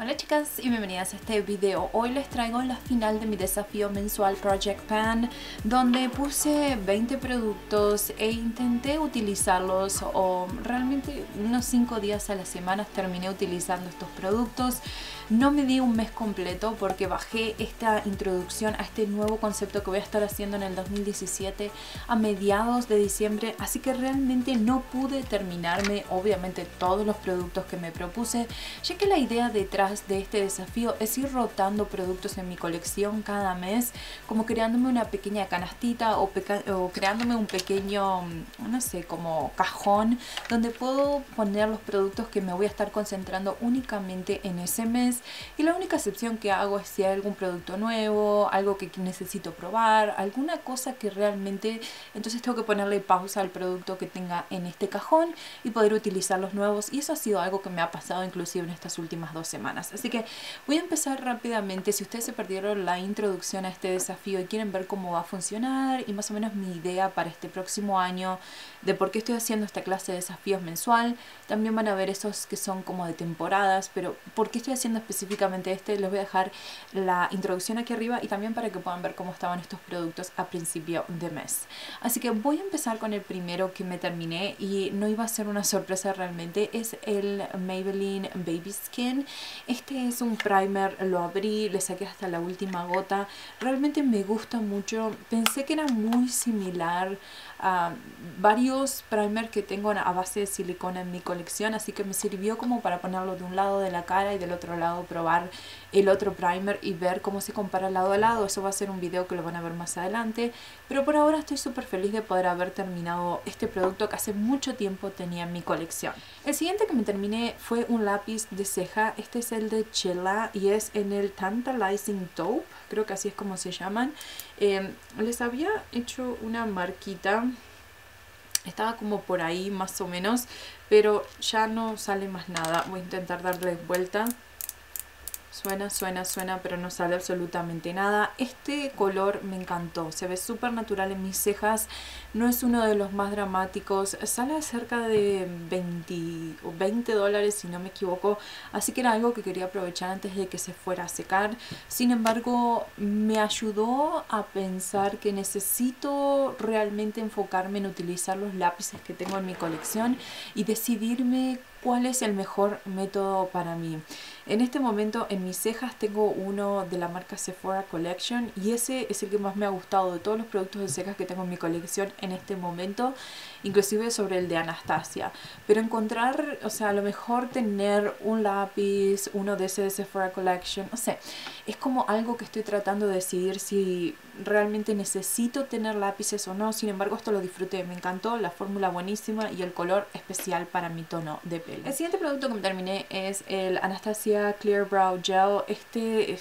Hola chicas y bienvenidas a este video. Hoy les traigo la final de mi desafío mensual Project Pan donde puse 20 productos e intenté utilizarlos o realmente unos 5 días a la semana terminé utilizando estos productos. No me di un mes completo porque bajé esta introducción a este nuevo concepto que voy a estar haciendo en el 2017 a mediados de diciembre, así que realmente no pude terminarme obviamente todos los productos que me propuse, ya que la idea detrás de este desafío es ir rotando productos en mi colección cada mes, como creándome una pequeña canastita o, o creándome un pequeño, no sé, como cajón donde puedo poner los productos que me voy a estar concentrando únicamente en ese mes y la única excepción que hago es si hay algún producto nuevo, algo que necesito probar, alguna cosa que realmente entonces tengo que ponerle pausa al producto que tenga en este cajón y poder utilizar los nuevos y eso ha sido algo que me ha pasado inclusive en estas últimas dos semanas. Así que voy a empezar rápidamente, si ustedes se perdieron la introducción a este desafío y quieren ver cómo va a funcionar y más o menos mi idea para este próximo año de por qué estoy haciendo esta clase de desafíos mensual, también van a ver esos que son como de temporadas, pero por qué estoy haciendo específicamente este, les voy a dejar la introducción aquí arriba y también para que puedan ver cómo estaban estos productos a principio de mes. Así que voy a empezar con el primero que me terminé y no iba a ser una sorpresa realmente, es el Maybelline Baby Skin. Este es un primer, lo abrí, le saqué hasta la última gota, realmente me gusta mucho, pensé que era muy similar a varios primer que tengo a base de silicona en mi colección, así que me sirvió como para ponerlo de un lado de la cara y del otro lado probar el otro primer y ver cómo se compara lado a lado. Eso va a ser un video que lo van a ver más adelante. Pero por ahora estoy súper feliz de poder haber terminado este producto que hace mucho tiempo tenía en mi colección. El siguiente que me terminé fue un lápiz de ceja. Este es el de Chela y es en el Tantalizing Taupe. Creo que así es como se llaman. Eh, les había hecho una marquita estaba como por ahí más o menos pero ya no sale más nada. Voy a intentar darle vuelta Suena, suena, suena, pero no sale absolutamente nada. Este color me encantó, se ve súper natural en mis cejas, no es uno de los más dramáticos, sale cerca de 20, 20 dólares si no me equivoco, así que era algo que quería aprovechar antes de que se fuera a secar. Sin embargo, me ayudó a pensar que necesito realmente enfocarme en utilizar los lápices que tengo en mi colección y decidirme cuál es el mejor método para mí. En este momento en mis cejas tengo uno de la marca Sephora Collection y ese es el que más me ha gustado de todos los productos de cejas que tengo en mi colección en este momento, inclusive sobre el de Anastasia. Pero encontrar, o sea, a lo mejor tener un lápiz, uno de ese de Sephora Collection, no sé, es como algo que estoy tratando de decidir si realmente necesito tener lápices o no. Sin embargo, esto lo disfruté, me encantó, la fórmula buenísima y el color especial para mi tono de pelo. El siguiente producto que me terminé es el Anastasia Clear Brow Gel. Este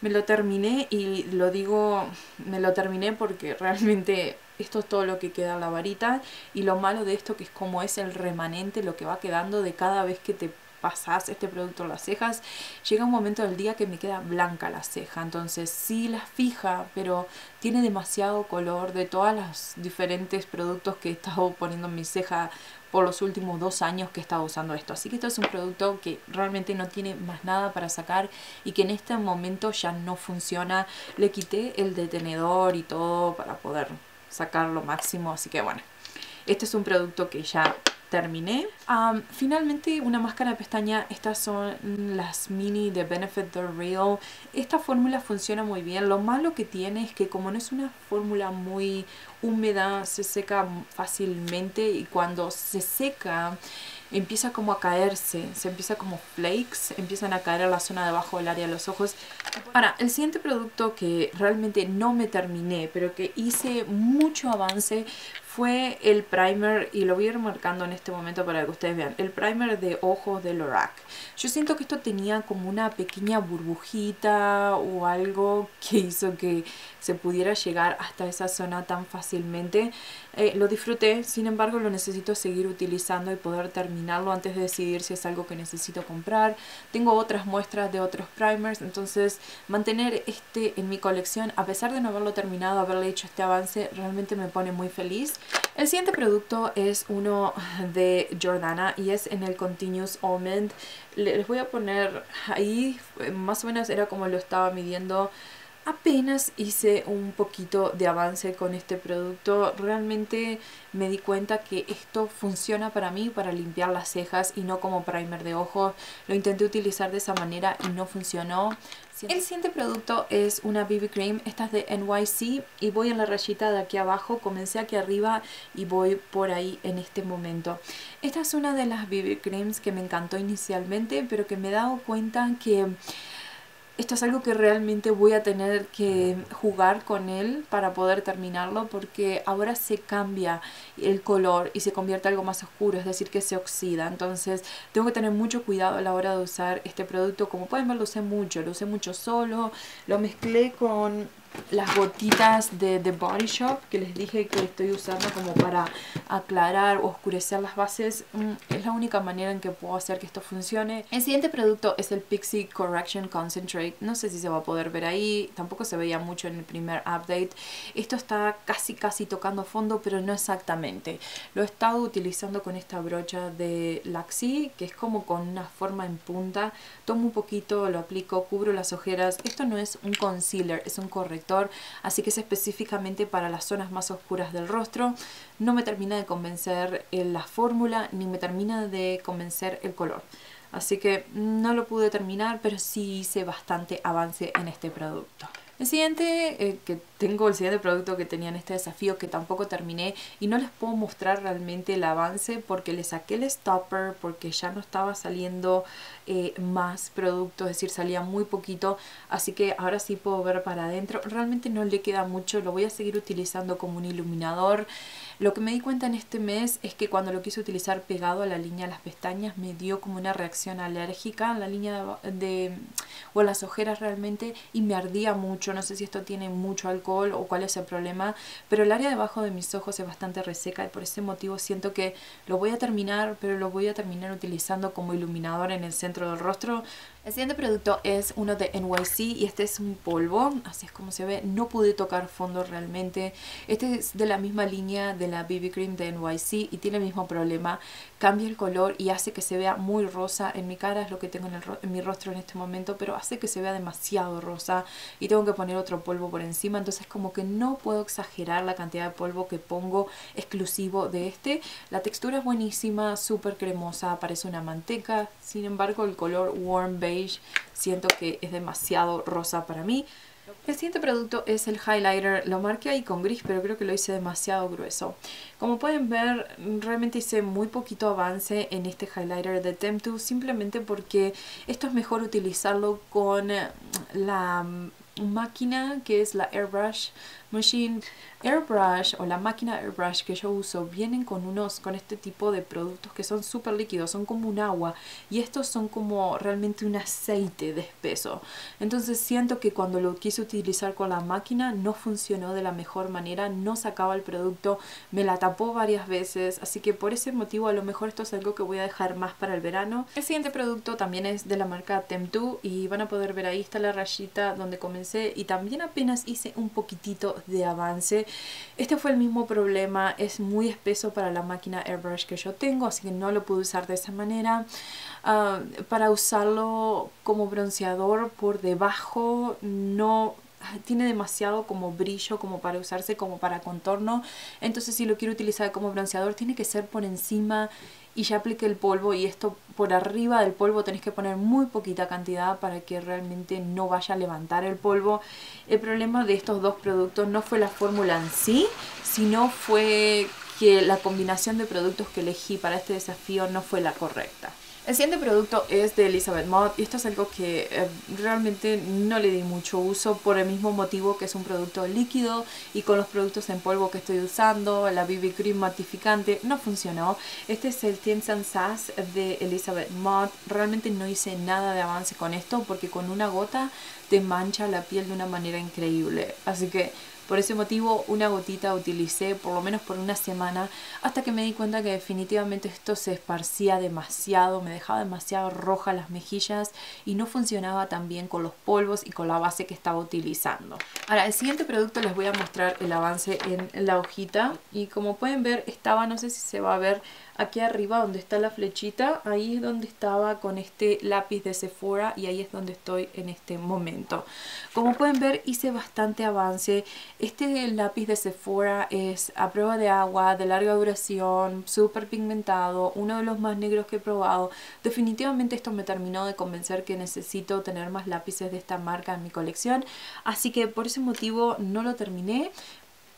me lo terminé y lo digo, me lo terminé porque realmente esto es todo lo que queda en la varita y lo malo de esto que es como es el remanente, lo que va quedando de cada vez que te pasas este producto en las cejas, llega un momento del día que me queda blanca la ceja. Entonces sí la fija, pero tiene demasiado color de todos los diferentes productos que he estado poniendo en mi ceja por los últimos dos años que he estado usando esto. Así que esto es un producto que realmente no tiene más nada para sacar y que en este momento ya no funciona. Le quité el detenedor y todo para poder sacar lo máximo. Así que bueno, este es un producto que ya terminé. finalmente una máscara de pestaña, estas son las mini de Benefit The Real. Esta fórmula funciona muy bien, lo malo que tiene es que como no es una fórmula muy húmeda, se seca fácilmente y cuando se seca empieza como a caerse, se empieza como flakes, empiezan a caer a la zona de abajo del área de los ojos. Ahora, el siguiente producto que realmente no me terminé, pero que hice mucho avance fue el primer, y lo voy a ir marcando en este momento para que ustedes vean, el primer de ojos de Lorac. Yo siento que esto tenía como una pequeña burbujita o algo que hizo que se pudiera llegar hasta esa zona tan fácilmente. Eh, lo disfruté, sin embargo lo necesito seguir utilizando y poder terminarlo antes de decidir si es algo que necesito comprar. Tengo otras muestras de otros primers, entonces mantener este en mi colección, a pesar de no haberlo terminado, haberle hecho este avance, realmente me pone muy feliz. El siguiente producto es uno de Jordana y es en el Continuous Almond. Les voy a poner ahí, más o menos era como lo estaba midiendo apenas hice un poquito de avance con este producto. Realmente me di cuenta que esto funciona para mí para limpiar las cejas y no como primer de ojos. Lo intenté utilizar de esa manera y no funcionó. El siguiente producto es una BB Cream, esta es de NYC y voy en la rayita de aquí abajo, comencé aquí arriba y voy por ahí en este momento. Esta es una de las BB Creams que me encantó inicialmente, pero que me he dado cuenta que esto es algo que realmente voy a tener que jugar con él para poder terminarlo porque ahora se cambia el color y se convierte en algo más oscuro, es decir, que se oxida. Entonces tengo que tener mucho cuidado a la hora de usar este producto. Como pueden ver, lo usé mucho, lo usé mucho solo, lo mezclé con las gotitas de The Body Shop que les dije que estoy usando como para aclarar o oscurecer las bases mm, es la única manera en que puedo hacer que esto funcione. El siguiente producto es el Pixie Correction Concentrate. No sé si se va a poder ver ahí tampoco se veía mucho en el primer update. Esto está casi casi tocando fondo pero no exactamente. Lo he estado utilizando con esta brocha de Laxi que es como con una forma en punta. Tomo un poquito, lo aplico, cubro las ojeras. Esto no es un concealer, es un así que es específicamente para las zonas más oscuras del rostro. No me termina de convencer la fórmula ni me termina de convencer el color. Así que no lo pude terminar, pero sí hice bastante avance en este producto. El siguiente, eh, que tengo el siguiente producto que tenía en este desafío que tampoco terminé y no les puedo mostrar realmente el avance porque le saqué el stopper porque ya no estaba saliendo eh, más producto, es decir, salía muy poquito, así que ahora sí puedo ver para adentro. Realmente no le queda mucho, lo voy a seguir utilizando como un iluminador. Lo que me di cuenta en este mes es que cuando lo quise utilizar pegado a la línea de las pestañas me dio como una reacción alérgica en la línea de, o las ojeras realmente y me ardía mucho. No sé si esto tiene mucho alcohol o cuál es el problema, pero el área debajo de mis ojos es bastante reseca y por ese motivo siento que lo voy a terminar, pero lo voy a terminar utilizando como iluminador en el centro del rostro. El siguiente producto es uno de NYC y este es un polvo, así es como se ve. No pude tocar fondo realmente. Este es de la misma línea de la BB Cream de NYC y tiene el mismo problema. Cambia el color y hace que se vea muy rosa. En mi cara es lo que tengo en, en mi rostro en este momento, pero hace que se vea demasiado rosa y tengo que poner otro polvo por encima. Entonces como que no puedo exagerar la cantidad de polvo que pongo exclusivo de este. La textura es buenísima, súper cremosa, parece una manteca. Sin embargo el color Warm Beige siento que es demasiado rosa para mí. El siguiente producto es el highlighter, lo marqué ahí con gris pero creo que lo hice demasiado grueso. Como pueden ver realmente hice muy poquito avance en este highlighter de Temptu simplemente porque esto es mejor utilizarlo con la máquina que es la Airbrush Machine Airbrush o la máquina Airbrush que yo uso vienen con unos con este tipo de productos que son súper líquidos, son como un agua y estos son como realmente un aceite de espeso. Entonces siento que cuando lo quise utilizar con la máquina no funcionó de la mejor manera, no sacaba el producto, me la tapó varias veces, así que por ese motivo a lo mejor esto es algo que voy a dejar más para el verano. El siguiente producto también es de la marca Temptu y van a poder ver ahí está la rayita donde y también apenas hice un poquitito de avance. Este fue el mismo problema, es muy espeso para la máquina Airbrush que yo tengo, así que no lo pude usar de esa manera. Ah, para usarlo como bronceador por debajo no tiene demasiado como brillo como para usarse como para contorno entonces si lo quiero utilizar como bronceador tiene que ser por encima y ya apliqué el polvo y esto por arriba del polvo tenés que poner muy poquita cantidad para que realmente no vaya a levantar el polvo. El problema de estos dos productos no fue la fórmula en sí, sino fue que la combinación de productos que elegí para este desafío no fue la correcta. El siguiente producto es de Elizabeth Mott y esto es algo que eh, realmente no le di mucho uso por el mismo motivo que es un producto líquido y con los productos en polvo que estoy usando, la BB Cream matificante, no funcionó. Este es el Tien Sass de Elizabeth Mott. Realmente no hice nada de avance con esto porque con una gota te mancha la piel de una manera increíble. Así que Por ese motivo una gotita utilicé por lo menos por una semana hasta que me di cuenta que definitivamente esto se esparcía demasiado, me dejaba demasiado roja las mejillas y no funcionaba tan bien con los polvos y con la base que estaba utilizando. Ahora el siguiente producto les voy a mostrar el avance en la hojita y como pueden ver estaba, no sé si se va a ver aquí arriba donde está la flechita, ahí es donde estaba con este lápiz de Sephora y ahí es donde estoy en este momento. Como pueden ver hice bastante avance, este lápiz de Sephora es a prueba de agua, de larga duración, súper pigmentado, uno de los más negros que he probado. Definitivamente esto me terminó de convencer que necesito tener más lápices de esta marca en mi colección, así que por ese motivo no lo terminé,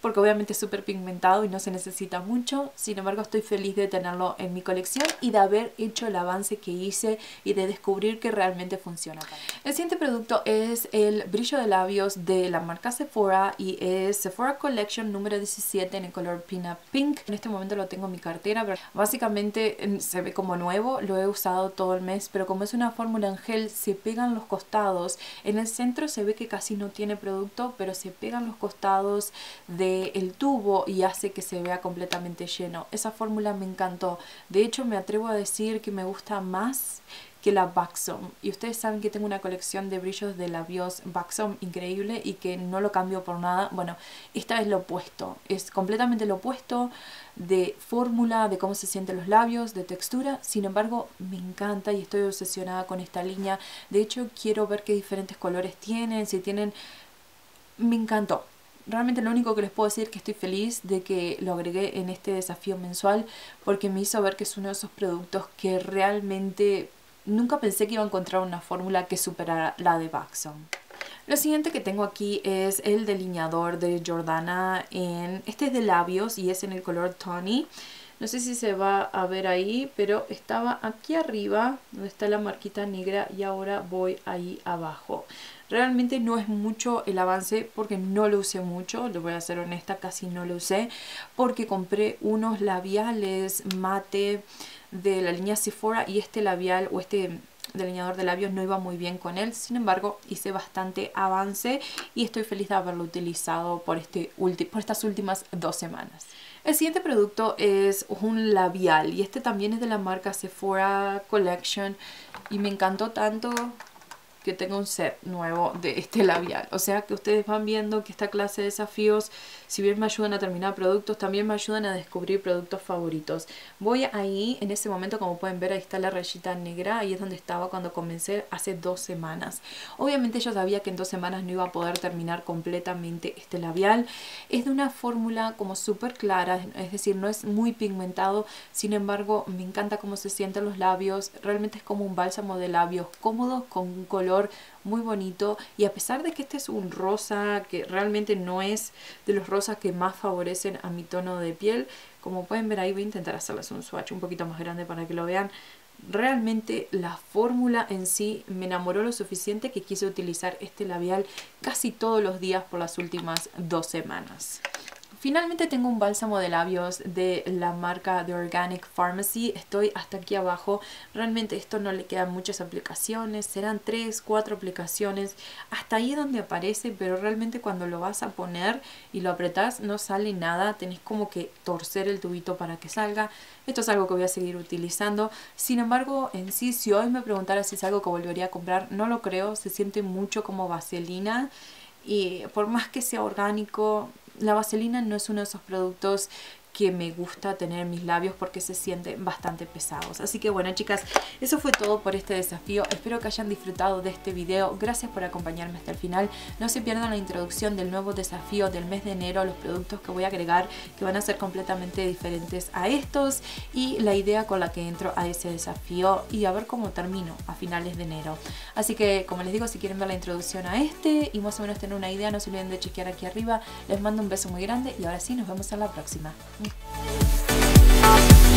porque obviamente es súper pigmentado y no se necesita mucho. Sin embargo, estoy feliz de tenerlo en mi colección y de haber hecho el avance que hice y de descubrir que realmente funciona. El siguiente producto es el brillo de labios de la marca Sephora y es Sephora Collection número 17 en el color Pina Pink. En este momento lo tengo en mi cartera, pero básicamente em, se ve como nuevo. Lo he usado todo el mes, pero como es una fórmula en gel, se pegan los costados. En el centro se ve que casi no tiene producto, pero se pegan los costados de el tubo y hace que se vea completamente lleno. Esa fórmula me encantó. De hecho, me atrevo a decir que me gusta más que la Baxom. Y ustedes saben que tengo una colección de brillos de labios Baxom increíble y que no lo cambio por nada. Bueno, esta es lo opuesto. Es completamente lo opuesto de fórmula, de cómo se sienten los labios, de textura. Sin embargo, me encanta y estoy obsesionada con esta línea. De hecho, quiero ver qué diferentes colores tienen, si tienen... Me encantó realmente lo único que les puedo decir es que estoy feliz de que lo agregué en este desafío mensual porque me hizo ver que es uno de esos productos que realmente nunca pensé que iba a encontrar una fórmula que superara la de Baxon. Lo siguiente que tengo aquí es el delineador de Jordana en este es de labios y es en el color Tawny. No sé si se va a ver ahí, pero estaba aquí arriba, donde está la marquita negra, y ahora voy ahí abajo. Realmente no es mucho el avance porque no lo usé mucho, le voy a ser honesta, casi no lo usé, porque compré unos labiales mate de la línea Sephora y este labial o este delineador de labios no iba muy bien con él, sin embargo hice bastante avance y estoy feliz de haberlo utilizado por, este por estas últimas dos semanas. El siguiente producto es un labial y este también es de la marca Sephora Collection y me encantó tanto que tenga un set nuevo de este labial. O sea que ustedes van viendo que esta clase de desafíos, si bien me ayudan a terminar productos, también me ayudan a descubrir productos favoritos. Voy ahí, en ese momento como pueden ver, ahí está la rayita negra, ahí es donde estaba cuando comencé hace dos semanas. Obviamente yo sabía que en dos semanas no iba a poder terminar completamente este labial. Es de una fórmula como súper clara, es decir, no es muy pigmentado, sin embargo me encanta cómo se sienten los labios, realmente es como un bálsamo de labios cómodo con un color muy bonito. Y a pesar de que este es un rosa que realmente no es de los rosas que más favorecen a mi tono de piel como pueden ver ahí voy a intentar hacerles un swatch un poquito más grande para que lo vean. Realmente la fórmula en sí me enamoró lo suficiente que quise utilizar este labial casi todos los días por las últimas dos semanas Finalmente tengo un bálsamo de labios de la marca The Organic Pharmacy. Estoy hasta aquí abajo. Realmente esto no le quedan muchas aplicaciones. Serán 3, 4 aplicaciones. Hasta ahí donde aparece, pero realmente cuando lo vas a poner y lo apretas no sale nada. Tenés como que torcer el tubito para que salga. Esto es algo que voy a seguir utilizando. Sin embargo, en sí, si hoy me preguntara si es algo que volvería a comprar, no lo creo. Se siente mucho como vaselina. Y por más que sea orgánico, la vaselina no es uno de esos productos que me gusta tener en mis labios porque se sienten bastante pesados. Así que bueno chicas, eso fue todo por este desafío. Espero que hayan disfrutado de este video. Gracias por acompañarme hasta el final. No se pierdan la introducción del nuevo desafío del mes de enero, los productos que voy a agregar que van a ser completamente diferentes a estos y la idea con la que entro a ese desafío y a ver cómo termino a finales de enero. Así que como les digo, si quieren ver la introducción a este y más o menos tener una idea, no se olviden de chequear aquí arriba. Les mando un beso muy grande y ahora sí, nos vemos en la próxima. Bye.